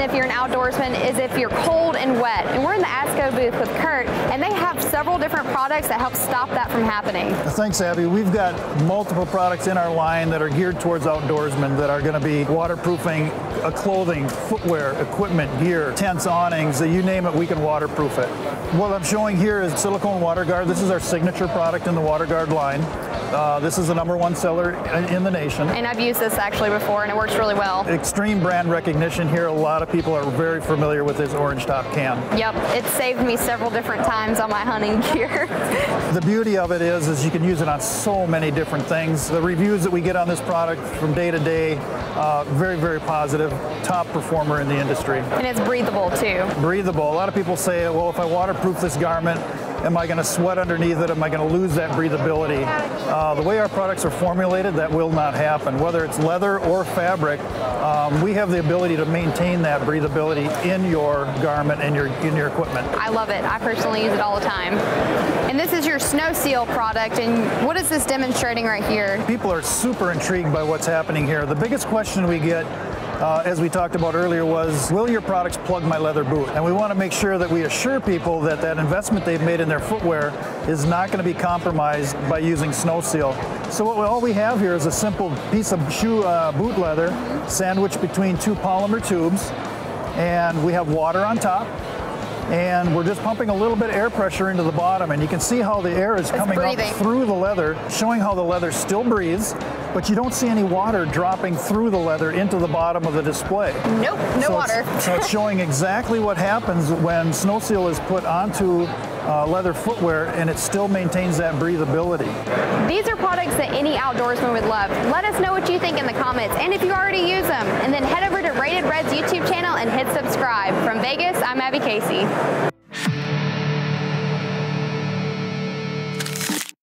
if you're an outdoorsman is if you're cold and wet. And we're in the Atsko booth with Kurt, and they have several different products that help stop that from happening. Thanks, Abby. We've got multiple products in our line that are geared towards outdoorsmen that are going to be waterproofing uh, clothing, footwear, equipment, gear, tents, awnings, you name it, we can waterproof it. What I'm showing here is silicone water guard. This is our signature product in the water guard line. Uh, this is the number one seller in the nation. And I've used this actually before and it works really well. Extreme brand recognition here. A lot of people are very familiar with this orange top can. Yep, it saved me several different times on my hunting gear. the beauty of it is, is you can use it on so many different things. The reviews that we get on this product from day to day, uh, very, very positive. Top performer in the industry. And it's breathable too. Breathable. A lot of people say, well, if I waterproof this garment, Am I going to sweat underneath it? Am I going to lose that breathability? Uh, the way our products are formulated, that will not happen. Whether it's leather or fabric, um, we have the ability to maintain that breathability in your garment and your in your equipment. I love it. I personally use it all the time. And this is your Snow Seal product. And what is this demonstrating right here? People are super intrigued by what's happening here. The biggest question we get uh, as we talked about earlier, was will your products plug my leather boot? And we want to make sure that we assure people that that investment they've made in their footwear is not going to be compromised by using Snow Seal. So what we, all we have here is a simple piece of shoe uh, boot leather sandwiched between two polymer tubes, and we have water on top and we're just pumping a little bit of air pressure into the bottom and you can see how the air is it's coming breathing. up through the leather showing how the leather still breathes but you don't see any water dropping through the leather into the bottom of the display. Nope, no so water. It's, so it's showing exactly what happens when Snow Seal is put onto uh, leather footwear and it still maintains that breathability. These are products that any outdoorsman would love. Let us know what you think in the comments and if you already use them. And then head over to Rated Red's YouTube channel and hit subscribe. From Vegas, I'm Abby Casey.